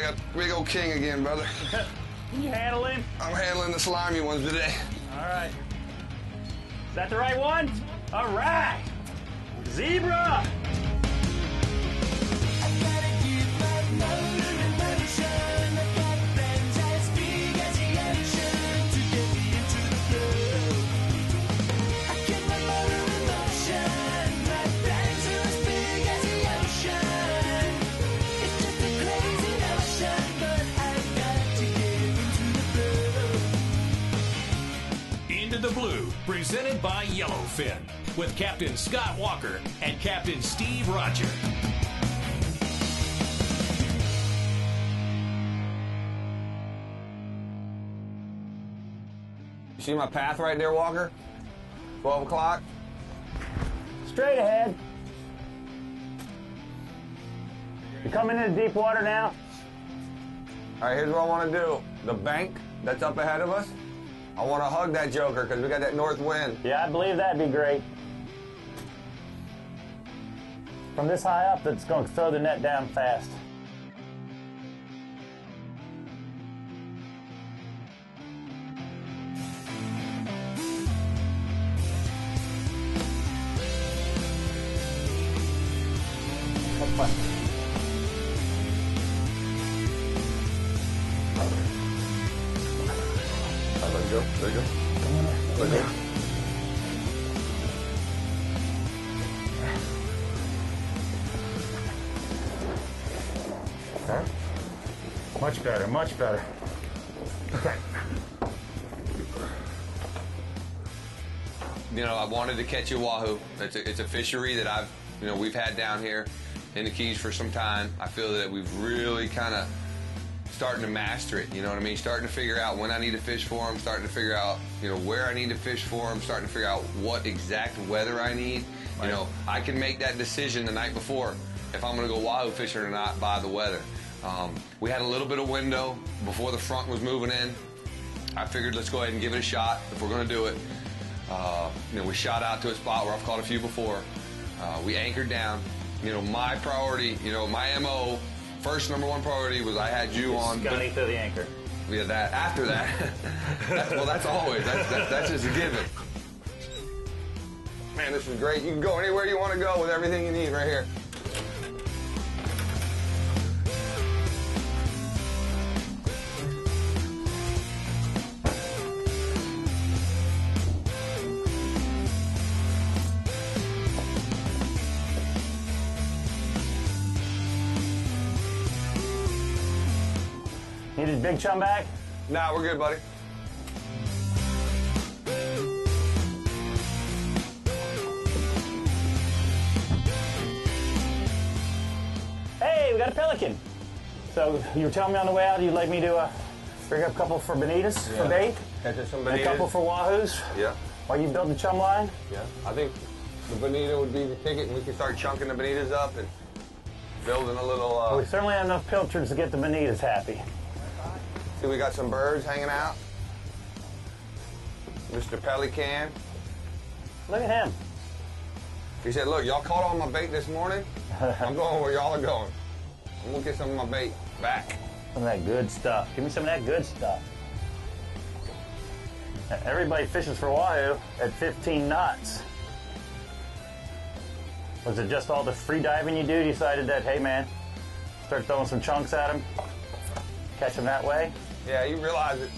I got big old king again, brother. Can you handle him? I'm handling the slimy ones today. All right. Is that the right one? All right. Zebra. Presented by Yellowfin, with Captain Scott Walker and Captain Steve Rodger. You see my path right there, Walker? 12 o'clock? Straight ahead. You're coming into deep water now? All right, here's what I want to do. The bank that's up ahead of us, I want to hug that joker because we got that north wind. Yeah, I believe that'd be great. From this high up, that's going to throw the net down fast. Have fun. All right, let go. Let go. Let go. Okay. Much better, much better. Okay. You know, I wanted to catch a wahoo. It's a, it's a fishery that I've, you know, we've had down here in the Keys for some time. I feel that we've really kind of starting to master it. You know what I mean? Starting to figure out when I need to fish for them. Starting to figure out, you know, where I need to fish for them. Starting to figure out what exact weather I need. You know, I can make that decision the night before if I'm going to go wahoo fishing or not by the weather. Um, we had a little bit of window before the front was moving in. I figured let's go ahead and give it a shot if we're going to do it. Uh, you know, we shot out to a spot where I've caught a few before. Uh, we anchored down. You know, my priority, you know, my MO, first number one priority was I had you on. Scotty threw the anchor. We had that. After that, that's, well, that's always, that's, that's, that's just a given. Man, this is great. You can go anywhere you want to go with everything you need right here. Need big chum back? Nah, we're good, buddy. Hey, we got a pelican. So you were telling me on the way out you'd like me to uh, bring up a couple for bonitas for bait, Catch us some and a couple for wahoos. Yeah, While you build the chum line. yeah. I think the bonita would be the ticket, and we can start chunking the bonitas up and building a little. Uh, We certainly have enough pilchards to get the bonitas happy. See, we got some birds hanging out. Mr. Pelican. Look at him. He said, look, y'all caught all my bait this morning. I'm going where y'all are going. I'm gonna get some of my bait back. Some of that good stuff. Give me some of that good stuff. Everybody fishes for wahoo at 15 knots. Was it just all the free diving you do? You decided that, hey man, start throwing some chunks at them, catch them that way? Yeah, you realize it.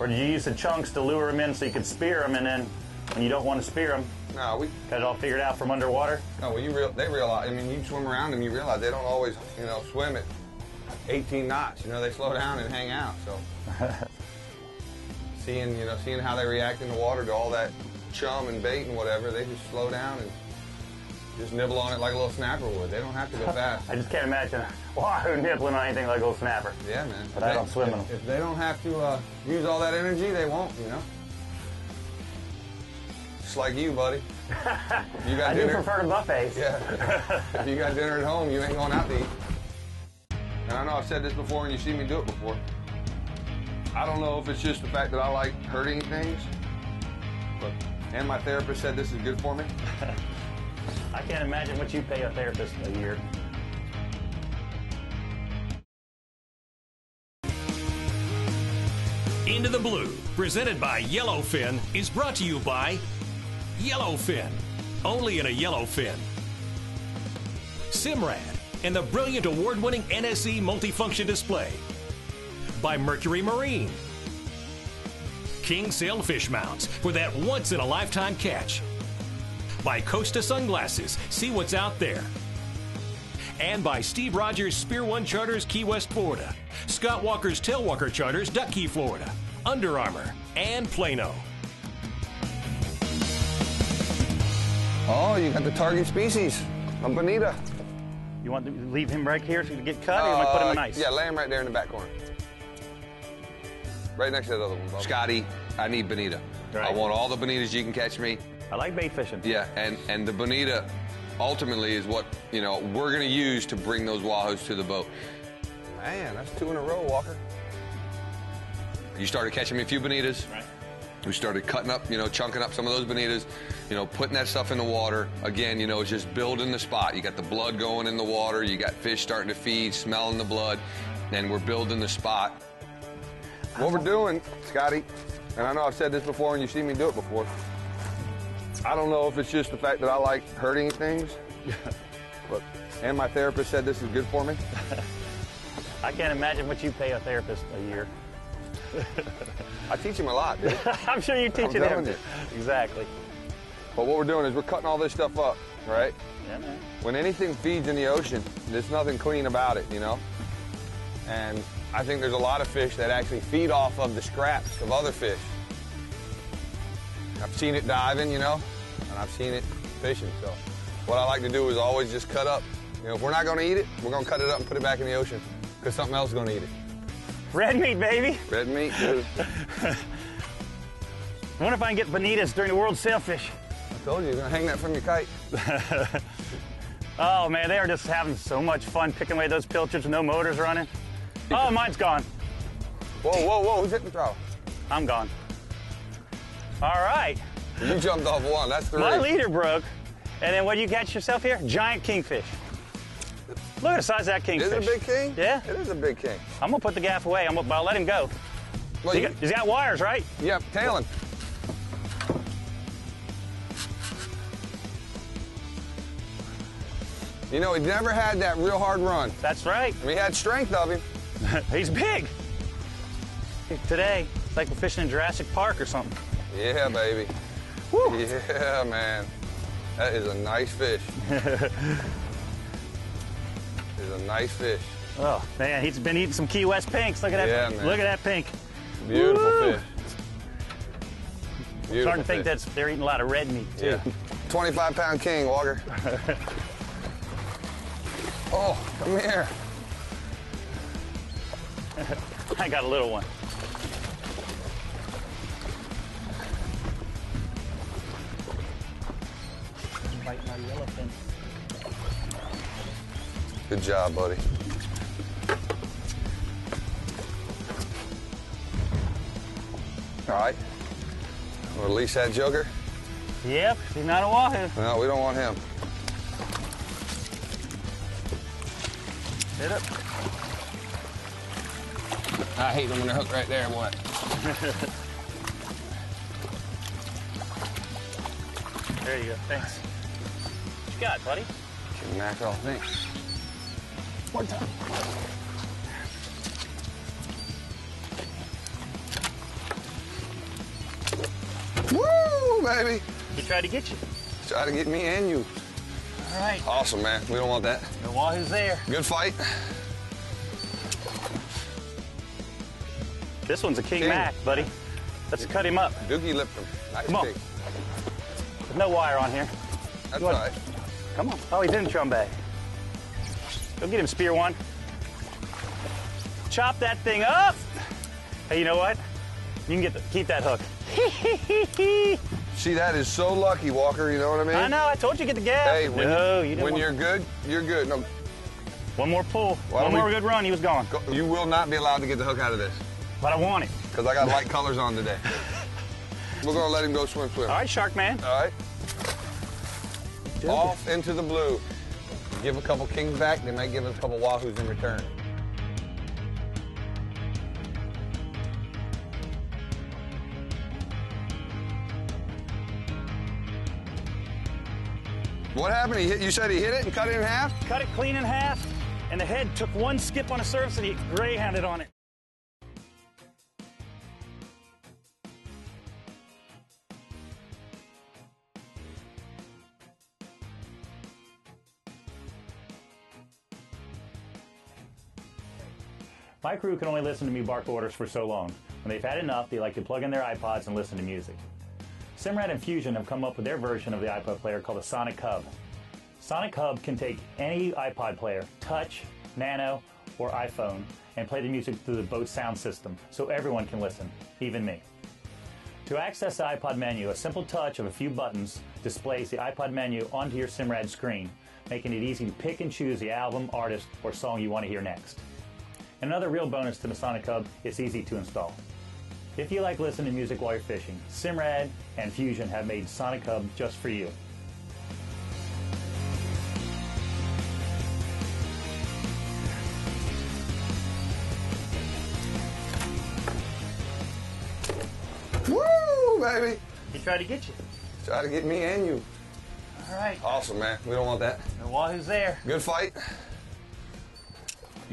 Or did you use the chunks to lure them in so you could spear them and then when you don't want to spear them, No, we got it all figured out from underwater? no, well, you real they realize. I mean, you swim around them, you realize they don't always, you know, swim at 18 knots. You know, they slow down and hang out. So seeing, you know, seeing how they react in the water to all that chum and bait and whatever, they just slow down and just nibble on it like a little snapper would. They don't have to go fast. I just can't imagine wahoo nibbling on anything like a little snapper. Yeah, man. But I If don't swim in them. If they don't have to uh, use all that energy, they won't. You know. Just like you, buddy. You got I do dinner. prefer the buffets. Yeah. if you got dinner at home, you ain't going out to eat. And I know I've said this before, and you've seen me do it before. I don't know if it's just the fact that I like hurting things, but and my therapist said this is good for me. I can't imagine what you pay a therapist a year. Into the Blue, presented by Yellowfin, is brought to you by Yellowfin, only in a Yellowfin. Simrad and the brilliant award winning NSE multifunction display. By Mercury Marine. King Sailfish Mounts for that once in a lifetime catch. By Costa Sunglasses, see what's out there. And by Steve Rodger's Spear One Charters Key West, Florida. Scott Walker's Tailwalker Charters Duck Key, Florida. Under Armour and Plano. Oh, you got the target species, a bonita. You want to leave him right here to get cut, or you want to put him in Uh, ice? Yeah, lay him right there in the back corner. Right next to that other one, Bob. Scotty, I need bonita. Right. I want all the bonitas you can catch me. I like bait fishing. Yeah, and and the bonita ultimately is what you know we're going to use to bring those wahoos to the boat. Man, that's two in a row, Walker. You started catching me a few bonitas. Right. We started cutting up, you know, chunking up some of those bonitas, you know, putting that stuff in the water. Again, you know, it's just building the spot. You got the blood going in the water, you got fish starting to feed, smelling the blood, and we're building the spot. What we're doing, Scotty, and I know I've said this before and you've seen me do it before. I don't know if it's just the fact that I like hurting things, but and my therapist said this is good for me. I can't imagine what you pay a therapist a year. I teach him a lot, dude. I'm sure you teach him. you. Exactly. but what we're doing is we're cutting all this stuff up, right? Yeah, man. when anything feeds in the ocean, there's nothing clean about it, you know? And I think there's a lot of fish that actually feed off of the scraps of other fish. I've seen it diving, you know, and I've seen it fishing. So what I like to do is always just cut up. You know, if we're not going to eat it, we're going to cut it up and put it back in the ocean because something else is going to eat it. Red meat, baby. Red meat, dude. I wonder if I can get bonitas during the World Sailfish. I told you, you're going to hang that from your kite. Oh man, they are just having so much fun picking away those pilchards with no motors running. Oh, mine's gone. Whoa, whoa, whoa, who's hitting the throttle? I'm gone. All right, You jumped off one, that's three. my leader broke. And then what do you catch yourself here? Giant kingfish. Look at the size of that kingfish. Is it a big king? Yeah. It is a big king. I'm gonna put the gaff away. I'm gonna, but I'll let him go. Well, He you- got, he's got wires, right? Yep, tailing. You know, he never had that real hard run. That's right. We had strength of him. He's big. Today, it's like we're fishing in Jurassic Park or something. Yeah, baby. Woo. Yeah, man. That is a nice fish. is a nice fish. Oh man, he's been eating some Key West pinks. Look at that. Yeah. Look at that pink. Beautiful Woo. fish. Beautiful Starting to think fish. that's they're eating a lot of red meat too. Yeah. 25 pound king, Walker. oh, come here. I got a little one. Biting our yellowfin. Good job, buddy. All right. Release that joker. Yep, he's not a wahoo. No, we don't want him. Hit it. I hate them when they're hooked right there, boy. There you go. Thanks. What you got, buddy? Should mackerel thing. One time. Woo, baby. He tried to get you. Try to get me and you. All right. Awesome, man. We don't want that. The wahoo's there. Good fight. This one's a King, King. Mac, buddy. Let's cut him up. Doogie lipped him. Nice Come on. pig. There's no wire on here. That's want- right. Come on. Oh, he's in bag. Go get him, Spear One. Chop that thing up. Hey, you know what? You can get the, keep that hook. See, that is so lucky, Walker. You know what I mean? I know. I told you to get the gas. Hey, when, no, you when you're good, you're good. No, one more pull, Why one more we- good run. He was gone. go, you will not be allowed to get the hook out of this But I want it. because I got light colors on today. We're gonna let him go swim, swim. All right, Shark Man. All right. Off into the blue. Give a couple kings back, they might give us a couple wahoos in return. What happened? He hit, you said he hit it and cut it in half? Cut it clean in half, and the head took one skip on a surface and he greyhounded on it. My crew can only listen to me bark orders for so long. When they've had enough, they like to plug in their iPods and listen to music. Simrad and Fusion have come up with their version of the iPod player called the Sonic Hub. Sonic Hub can take any iPod player, touch, nano, or iPhone, and play the music through the Boat sound system so everyone can listen, even me. To access the iPod menu, a simple touch of a few buttons displays the iPod menu onto your Simrad screen, making it easy to pick and choose the album, artist, or song you want to hear next. Another real bonus to the Sonic Hub, it's easy to install. If you like listening to music while you're fishing, Simrad and Fusion have made Sonic Hub just for you. Woo, baby. He tried to get you. Try to get me and you. All right. Awesome, man. We don't want that. The Wahoo's there. Good fight.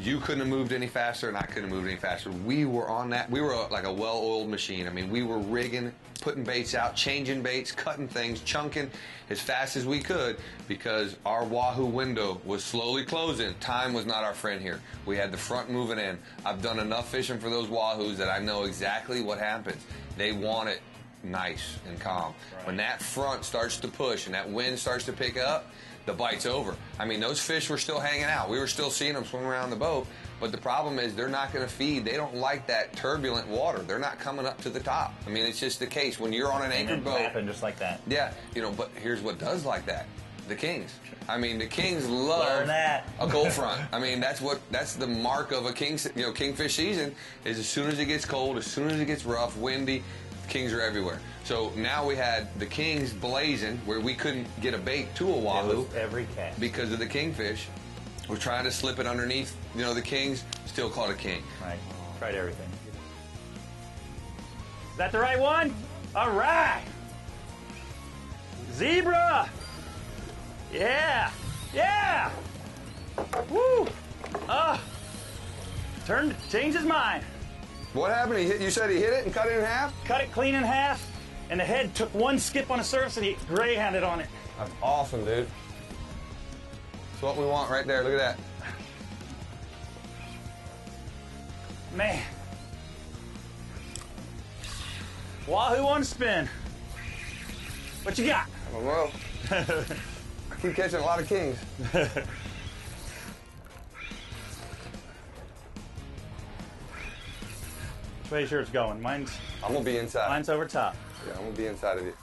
You couldn't have moved any faster, and I couldn't have moved any faster. We were on that. We were like a well-oiled machine. I mean, we were rigging, putting baits out, changing baits, cutting things, chunking as fast as we could because our Wahoo window was slowly closing. Time was not our friend here. We had the front moving in. I've done enough fishing for those Wahoos that I know exactly what happens. They want it nice and calm. When that front starts to push and that wind starts to pick up, the bite's over. I mean, those fish were still hanging out. We were still seeing them swim around the boat. But the problem is they're not going to feed. They don't like that turbulent water. They're not coming up to the top. I mean, it's just the case. When you're on an anchored boat, clapping just like that. yeah, you know, but here's what does like that. The Kings. I mean, the Kings love that. a cold front. I mean, that's what that's the mark of a king, you know, kingfish season is as soon as it gets cold, as soon as it gets rough, windy, Kings are everywhere. So now we had the Kings blazing where we couldn't get a bait to wahoo every cat. because of the kingfish. We're trying to slip it underneath, you know, the Kings, still called a king. Right. Tried everything. Is that the right one? All right. Zebra. Yeah. Yeah. Woo. Ah. Turned, changed his mind. What happened? He hit, you said he hit it and cut it in half? Cut it clean in half, and the head took one skip on the surface and he greyhounded on it. That's awesome, dude. That's what we want right there. Look at that. Man. Wahoo on spin. What you got? I don't know. I keep catching a lot of kings. Which way sure it's going? Mine's I'm gonna be inside. mine's over top. Yeah, I'm gonna be inside of it.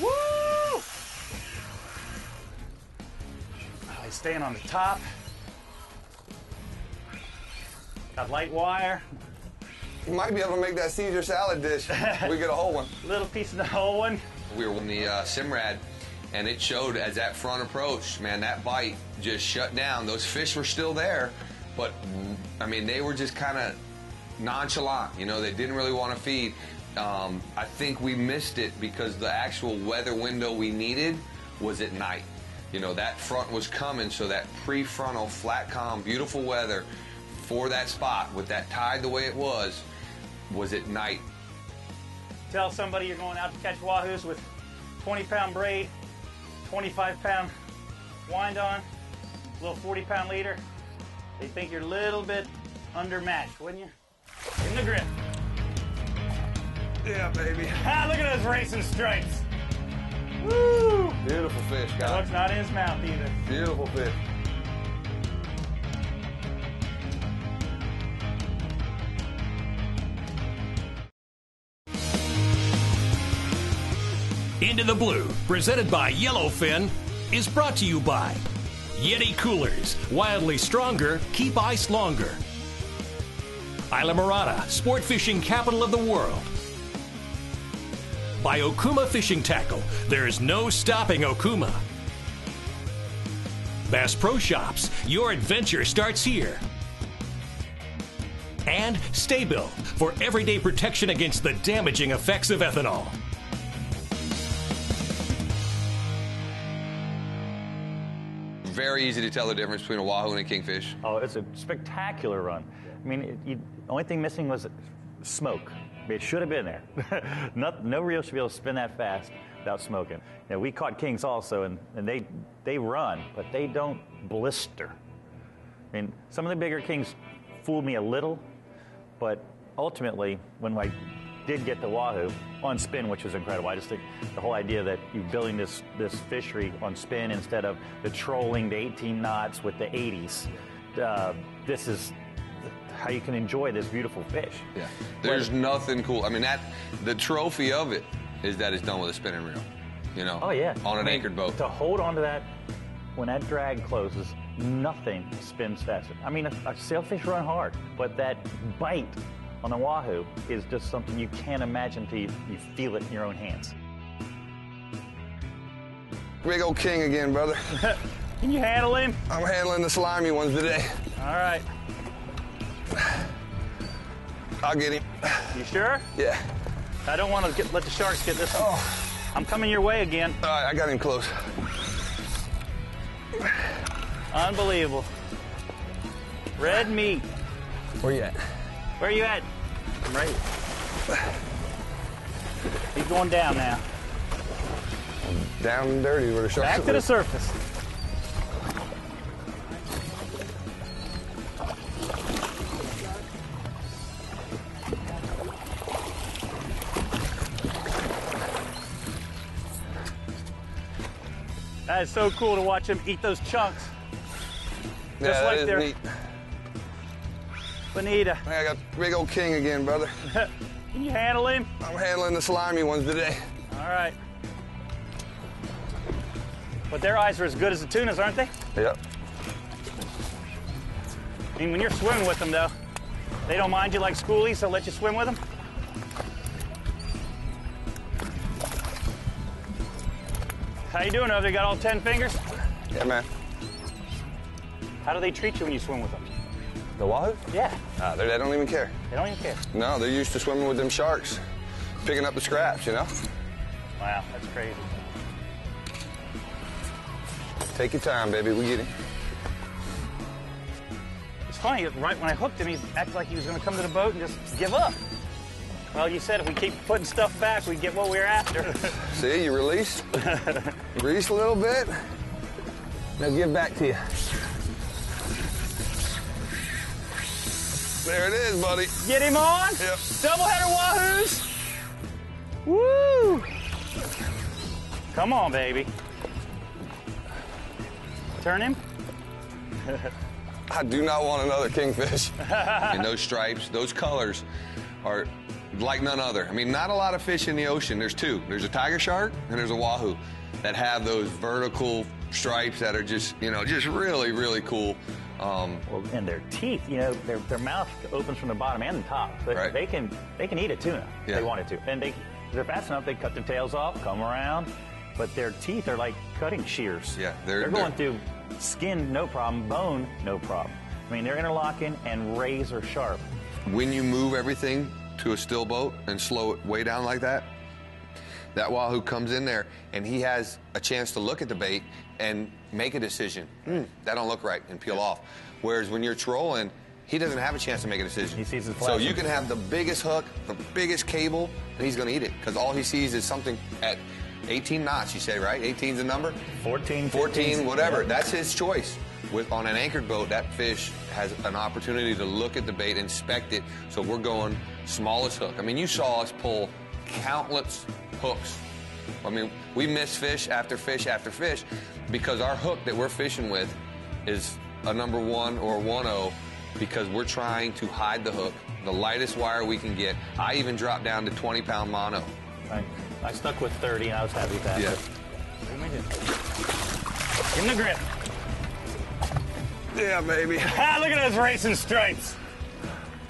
Woo! Oh, he's staying on the top. Got light wire. You might be able to make that Caesar salad dish. we get a whole one. Little piece of the whole one. We were in the uh, Simrad, and it showed as that front approached, man, that bite just shut down. Those fish were still there, but I mean, they were just kind of nonchalant. You know, they didn't really want to feed. Um, I think we missed it because the actual weather window we needed was at night. You know, that front was coming, so that prefrontal, flat, calm, beautiful weather for that spot with that tide the way it was was at night. Tell somebody you're going out to catch wahoos with 20 pound braid, 25 pound wind on, little 40 pound leader. They think you're a little bit undermatched, wouldn't you? In the grip. Yeah, baby. Ah, look at those racing stripes. Woo! Beautiful fish, guys. Looks not in his mouth either. Beautiful fish. Into the Blue, presented by Yellowfin, is brought to you by Yeti Coolers, wildly stronger, keep ice longer. Islamorada, sport fishing capital of the world. By Okuma Fishing Tackle, there is no stopping Okuma. Bass Pro Shops, your adventure starts here. And STA-BIL, for everyday protection against the damaging effects of ethanol. Very easy to tell the difference between a wahoo and a kingfish. Oh, it's a spectacular run. I mean, the only thing missing was smoke. It should have been there. no, no reel should be able to spin that fast without smoking. Know, we caught kings also, and, and they they run, but they don't blister. I mean, some of the bigger kings fooled me a little, but ultimately, when I did get the wahoo on spin, which was incredible. I just think the whole idea that you're building this this fishery on spin instead of the trolling to 18 knots with the 80s. Uh, this is how you can enjoy this beautiful fish. Yeah. There's nothing cool. I mean, that the trophy of it is that it's done with a spinning reel. You know. Oh yeah. On an I mean, anchored boat. To hold onto that when that drag closes, nothing spins faster. I mean, a, a sailfish run hard, but that bite on the wahoo is just something you can't imagine until you, you feel it in your own hands. Big old king again, brother. Can you handle him? I'm handling the slimy ones today. All right. I'll get him. You sure? Yeah. I don't want to get, let the sharks get this. Oh. I'm coming your way again. All right, I got him close. Unbelievable. Red meat. Where you at? Where are you at? I'm right. He's going down now. Down and dirty where the sharks Back to the surface. That is so cool to watch him eat those chunks. Yeah, Just that like is they're- neat. Bonita, I got big old king again, brother. can you handle him? I'm handling the slimy ones today. All right. But their eyes are as good as the tunas, aren't they? Yep. I mean, when you're swimming with them, though, they don't mind you like schoolies, so let you swim with them. How you doing over there? Got all ten fingers? Yeah, man. How do they treat you when you swim with them? The wahoo? Yeah, Uh, they they don't even care. they don't even care. No, they're used to swimming with them sharks, picking up the scraps, you know? Wow, that's crazy. Take your time, baby. We get him. It's funny, right when I hooked him, he acted like he was going to come to the boat and just give up. Well, you said if we keep putting stuff back, we get what we were after. See, you release. release a little bit. Now give back to you. There it is, buddy. Get him on. Yep. Doubleheader wahoos. Woo! Come on, baby. Turn him. I do not want another kingfish. and those stripes, those colors are like none other. I mean, not a lot of fish in the ocean. There's two. There's a tiger shark and there's a wahoo that have those vertical stripes that are just, you know, just really, really cool. Um, Well, and their teeth, you know, their, their mouth opens from the bottom and the top. But Right. they can they can eat a tuna if Yeah. they wanted to. And they if they're fast enough, they cut their tails off, come around. But their teeth are like cutting shears. Yeah, they're- they're going they're- through skin, no problem, bone, no problem. I mean, they're interlocking and razor sharp. when you move everything to a still boat and slow it way down like that, that wahoo comes in there and he has a chance to look at the bait and make a decision. Hmm, that don't look right and peel off. Whereas when you're trolling, he doesn't have a chance to make a decision. He sees it so you can have the biggest hook, the biggest cable, and he's going to eat it because all he sees is something at 18 knots. You say right? 18's the number. 14, 14, 15, whatever. yeah. That's his choice. With on an anchored boat, that fish has an opportunity to look at the bait, inspect it. So we're going smallest hook. I mean, you saw us pull countless hooks. I mean, we miss fish after fish after fish because our hook that we're fishing with is a number one or 1-0 because we're trying to hide the hook, the lightest wire we can get. I even dropped down to 20 pound mono. I, I stuck with 30 and I was happy with that. Yeah. What am I doing? Give him the grip. Yeah, baby. Ah, look at those racing stripes.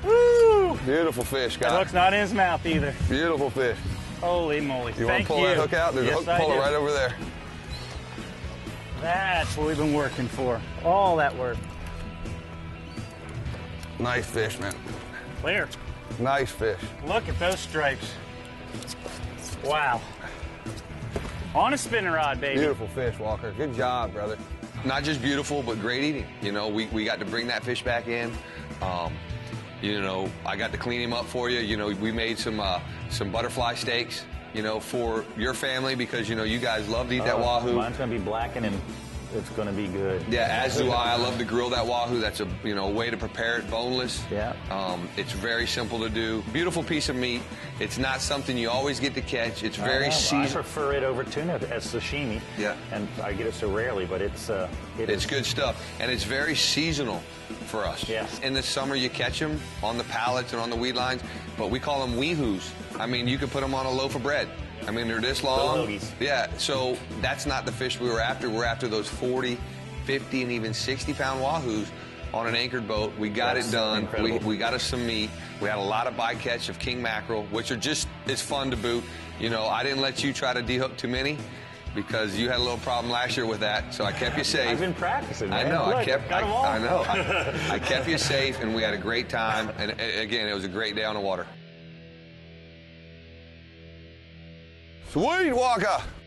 Woo! Beautiful fish, That guy. hook's not in his mouth either. Beautiful fish. Holy moly. You want to pull you. that hook out? There's yes, a hook I puller do. right over there. That's what we've been working for. All that work. Nice fish, man. Clear. Nice fish. Look at those stripes. Wow. On a spinning rod, baby. Beautiful fish, Walker. Good job, brother. Not just beautiful, but great eating. You know, we, we got to bring that fish back in. Um, you know, I got to clean him up for you. You know, we made some uh, some butterfly steaks. You know, for your family because you know you guys love to eat that Oh, wahoo. Mine's gonna be blackened and it's gonna be good. Yeah, as do I. I love to grill that wahoo. That's a you know a way to prepare it boneless. Yeah. Um, it's very simple to do. Beautiful piece of meat. It's not something you always get to catch. It's very I seasonal. prefer it over tuna as sashimi. Yeah. And I get it so rarely, but it's uh, it It's is- good stuff, and it's very seasonal for us. Yes. In the summer, you catch them on the pallets and on the weed lines, but we call them weehoos. I mean, you could put them on a loaf of bread. I mean, they're this long. Yeah. So that's not the fish we were after. We're after those 40, 50, and even 60 pound wahoos on an anchored boat. We got That's it done. We, incredible. we got us some meat. We had a lot of bycatch of king mackerel, which are just it's fun to boot. You know, I didn't let you try to dehook too many. Because you had a little problem last year with that, so I kept you safe. I've been practicing. I man. know. I kept. got I, 'em all. I know. I, I kept you safe, and we had a great time. And again, it was a great day on the water. Sweet Walker.